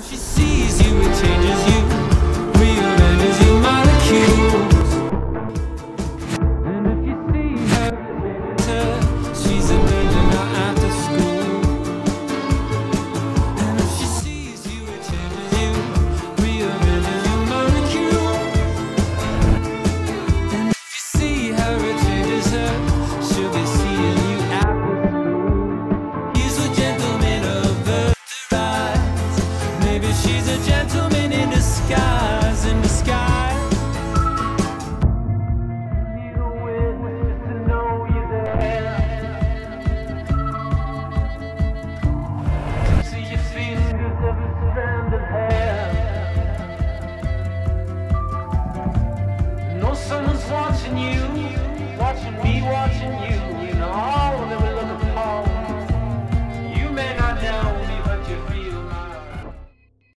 She sees you. she's a gentleman in disguise.